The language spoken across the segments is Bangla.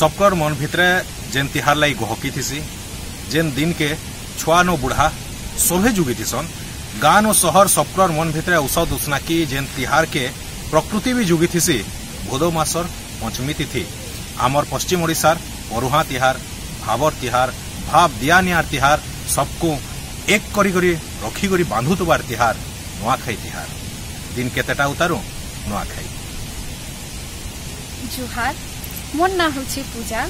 सबकर मन भितरे जेन तिहार लई गहकी थीसी जेन दिन के छुआ नो बुढ़ा सोभे जुगी थीसन गाँव और सहर सबकर मन भितरे औषध उष्णा की जेन तिहार के प्रकृति भी जुगी थीसी भोदो मासर पंचमी तिथि आमर पश्चिम ओडार अरुहा तिहार भावर तिहार ভাব দিয়া নিয়ার তিহার সবকু এক করি করি রখি করি বাঁধুতবার তিহার নয়াখাই তিহার দিন কেতেটা উতারু নয়াখাই জুহার মোর ନାଁ হচ্ছে ପୂଜା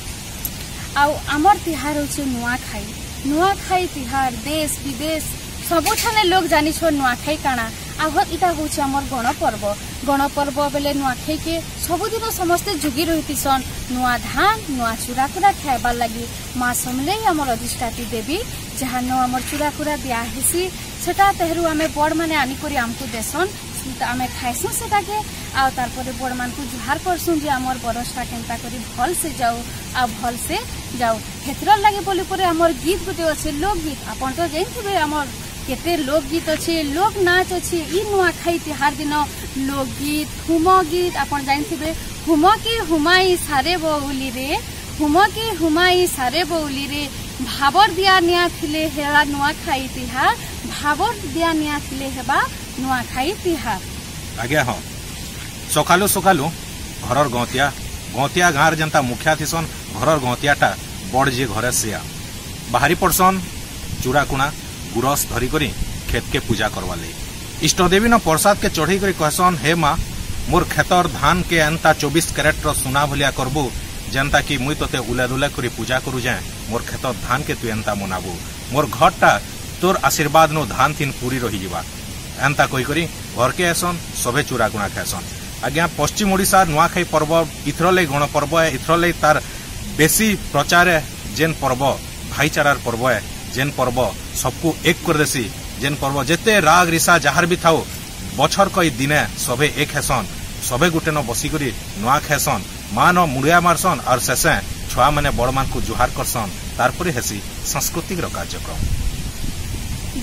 ଆଉ আমার তিহার হচ্ছে ନୂଆଖାଇ ନୂଆଖାଇ তিহার দেশ বিদেশ ସବୁଠାନେ লোক জানিছ ନୂଆଖାଇ କାଣା আহ ଇଟା হচ্ছে আমার ଗଣପର୍ବ ଗଣପର୍ବ ବେଲେ ନୂଆଖାଇକେ ସବୁଦିନ ସମସ୍ତେ ଯୁଗି ରହିଥିସନ୍ ନୂଆ ଧାନ ନୂଆ ଚୁରାକୁରା ଖାଇବାର୍ ଲାଗି ମା ସମଲେଇ ଆମର ଅଧିଷ୍ଠାତି ଦେବୀ ଯାହା ନ ଆମର ଚୁରାକୁରା ଦିଆ ହେସି ସେଟା ତେହେରୁ ଆମେ ବଡ଼ମାନେ ଆନିକରି ଆମକୁ ଦେସନ୍ ଅସୁବିଧା ଆମେ ଖାଇସୁଁ ସେଟାକେ ଆଉ ତାର୍ପରେ ବଡ଼ମାନଙ୍କୁ ଜୁହାର କରସୁଁ ଯେ ଆମର ବରଷଟା କେନ୍ତା କରି ଭଲସେ ଯାଉ ଆଉ ଭଲସେ ଯାଉ ହେଥିରର୍ ଲାଗି ବୋଲି ପରେ ଆମର ଗୀତ ଗୋଟେ ଅଛେ ଲୋକଗୀତ ଆପଣ ତ ଜାଣିଥିବେ ଆମର କେତେ ଲୋକଗୀତ ଅଛେ ଲୋକ ନାଚ ଅଛେ ଇ ନୂଆଖାଇ ତିହାର ଦିନ ଲୋକଗୀତ ହୁମ ଗୀତ ଆପଣ ଜାଣିଥିବେ ହୁମ କି ହୁମାଇ ସାରେ ବଉଲିରେ ହୁମ କି ହୁମାଇ ସାରେ ବଉଲିରେ ଭାବର ଦିଆ ନିଆ ଥିଲେ ହେବା ନୂଆଖାଇ ତିହାର ଭାବର ଦିଆ ନିଆ ଥିଲେ ହେବା नुआखाई तिहार ଆଜ୍ଞା ହଁ ସକାଳୁ ସକାଳୁ ଘରର ଗଁତିଆ ଗଁତିଆ ଗାଁରେ ଯେନ୍ତା ମୁଖିଆ ଥିସନ୍ ଘରର ଗଁତିଆଟା ବଡ଼ ଯେ ଘରେ ସିଆ ବାହାରି ପଡ଼ସନ୍ ଚୁଡ଼ାକୁଣା ଗୁରସ୍ ଧରିକରି କ୍ଷେତ୍କେ ପୂଜା କରବାର୍ ଲାଗି ଇଷ୍ଟଦେବୀନ ପ୍ରସାଦକେ ଚଢ଼େଇକରି କହେସନ୍ ହେ ମା ମୋର କ୍ଷେତର ଧାନକେ ଏନ୍ତା ଚବିଶ କ୍ୟାରେଟ୍ର ସୁନା ଭଳିଆ କରବୁ ଯେନ୍ତାକି ମୁଇଁ ତତେ ଉଲାଦୁଲା କରି ପୂଜା କରୁଛେଁ ମୋର କ୍ଷେତର ଧାନକେ ତୁ ଏନ୍ତା ମନାବୁ ମୋର ଘରଟା ତୋର ଆଶୀର୍ବାଦନୁ ଧାନ ଥିନ୍ ପୁରୀ ରହିଯିବା ଏନ୍ତା କହିକରି ଘରକେ ଆଏସନ୍ ସଭେ ଚୁରାକୁଣା ଖାଏସନ୍ ଆଜ୍ଞା ପଶ୍ଚିମ ଓଡ଼ିଶା ନୂଆଖାଇ ପର୍ବ ଇଥର ଲାଗି ଗଣପର୍ବ ଏ ଇଥର ଲାଗି ତାର ବେଶୀ ପ୍ରଚାର ଯେନ୍ ପର୍ବ ଭାଇଚାରାର ପର୍ବ ଏ ଯେନ୍ ପର୍ବ ସବକୁ ଏକ କରିଦେସି ଯେନ୍ ପର୍ବ ଯେତେ ରାଗ ରିସା ଯାହାର ବି ଥାଉ ବଛରକ ଏଇ ଦିନେ ସଭେ ଏକ ହେସନ୍ ସଭେ ଗୁଟେନ ବସିକରି ନୂଆ ଖାଏସନ୍ ମାନ ମୁଡ଼ିଆ ମାରସନ୍ ଆର୍ ଶେଷେ ଛୁଆମାନେ ବଡ଼ମାନଙ୍କୁ ଜୁହାର କରସନ୍ ତାରପରେ ହେସି ସାଂସ୍କୃତିକର କାର୍ଯ୍ୟକ୍ରମ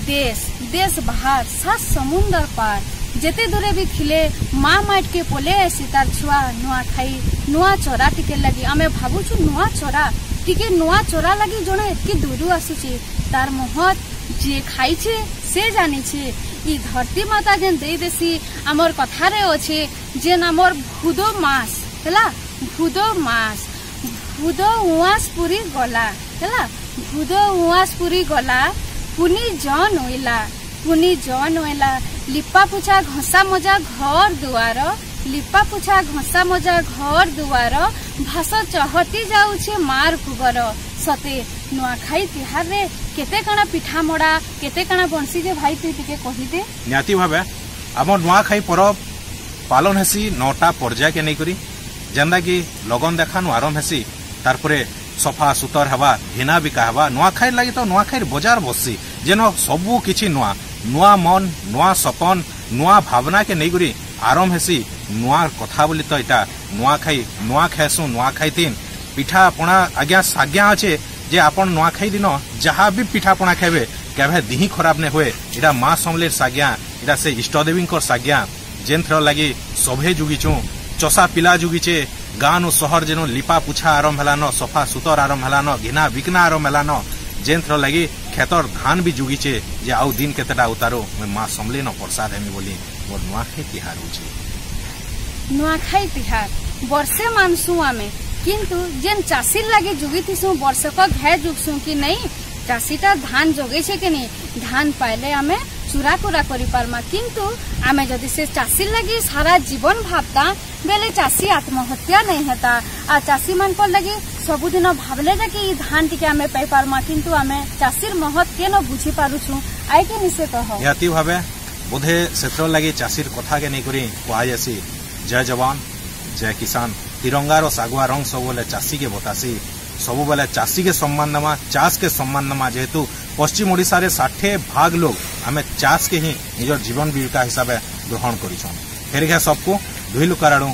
देश देश बाहर सात समुंदर पार যেতে দূরে বি খিলে মা মাটকে পলে আসি তার ছুয়া নুয়া খাই নুয়া চরা টিকে লাগি আমি ভাবুছু নুয়া চরা টিকে নুয়া চরা লাগি জনে এতকি দূরু আসুছি তার মহত যে খাইছে সে জানিছে ই ধরতী মাতা যেন দেই দেসি আমার কথারে অছে যেন আমার ভুদ মাস হেলা ভুদ মাস ভুদ উয়াস পুরি গলা হেলা ভুদ উয়াস পুরি গলা পুনি জন ওইলা পুনি জন ওইলা লিপা পুছা ঘষা মজা ঘর দুয়ার লিপা পুছা ঘষা মজা ঘর দুয়ার ভাস চহতি যাউছে মার কুবর সতে ନୂଆଖାଇ ତିହାରରେ କେତେ କାଣା ପିଠା ମଡ଼ା କେତେ କାଣା ବନସି ଯେ ଭାଇ ତୁଇ ଟିକେ କହିଦେ ନିହାତି ଭାବେ ଆମ ନୂଆଖାଇ ପରବ ପାଲନ ହେସି ନଅଟା ପର୍ଯ୍ୟାୟକେ ନେଇକରି ଯେନ୍ତାକି ଲଗନ ଦେଖାନୁ ଆରମ୍ଭ ହେସି ତାରପରେ ସଫା ସୁତର ହେବା ଘିନା ବିକା ହେବା ନୂଆଖାଇ ଲାଗି ତ ନୂଆଖାଇର ବଜାର ବସିଛି ଯେନ ସବୁ କିଛି ନୂଆ ନୂଆ ମନ ନୂଆ ସପନ ନୂଆ ଭାବନାକେ ନେଇକରି ଆରମ୍ଭ ହେସି ନୂଆ କଥା ବୋଲି ତ ଇଟା ନୂଆଖାଇ ନୂଆ ଖାଏସୁଁ ନୂଆଖାଇ ଦିନ ପିଠା ପଣା ଆଜ୍ଞା ଆଜ୍ଞା ଅଛେ ଯେ ଆପଣ ନୂଆଖାଇ ଦିନ ଯାହା ବି ପିଠା ପଣା ଖାଇବେ କେବେ ଦିହି ଖରାପ ନେ ହୁଏ ଏଇଟା ମା ସମଲେର ସାଜ୍ଞା ଏଇଟା ସେ ଇଷ୍ଟଦେବୀଙ୍କର ସାଜ୍ଞା ଯେନ୍ଥର ଲାଗି ସଭେ ଯୁଗିଛୁଁ ଚଷା ପିଲା ଯୁଗିଛେ ଗାଁନୁ ସହର ଯେନୁ ଲିପା ପୁଛା ଆରମ୍ଭ ହେଲାନ ସଫା ସୁତର ଆରମ୍ଭ ହେଲାନ ଘିନା ବିକନା ଆରମ୍ଭ ହେଲାନ ଯେନ୍ଥର ଲାଗି ଖେତର ଧାନ ବି ଯୁଗିଛେ ଯେ ଆଉ ଦିନ କେତେଟା ଉତାରୁ ମୁଇଁ ମା ସମ୍ଲେନ ବର୍ଷା ଦେମି ବୋଲି ମୋର ନୂଆଖାଇ ତିହାର ହଉଛେ ନୂଆଖାଇ ତିହାର ବର୍ଷେ ମାନସୁଁ ଆମେ କିନ୍ତୁ ଯେନ୍ ଚାଷୀର ଲାଗି ଯୁଗିଥିସୁଁ ବର୍ଷକ ଘେ ଯୁଗସୁଁ କି ନାଇଁ ଚାଷୀଟା ଧାନ ଯୋଗେଇଛେ କି ନାଇଁ ଧାନ ପାଇଲେ ଆମେ चूराकूरा करमा कि लगी सारा जीवन भावता बेले चाषी आत्महत्या नहीं होता आ चाषी मान लगी सबुदिन भावले जाके धान टी आम पाईपारमा कि महत के न बुझी पार्छू बोधे से लगी चाषी कथा के नहीं कहसी जय जवान जय किसान तिरंगार सगुआ रंग सब चाषी के बतासी सब बेले चाषी के सम्मान नमा चाष के सम्मान नमा जेहेतु पश्चिम ओडिशे षाठे भाग लोग ଆମେ ଚାଷ୍କେ ହିଁ ନିଜର ଜୀବନ ଜୀବିକା ହିସାବେ ଗ୍ରହଣ କରିଛନ୍ ଫେରିଘା ସବକୁ ଧୁଇଲୁ କାରାଡ଼ୁ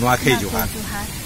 ନୂଆଖାଇ ଜୁହାର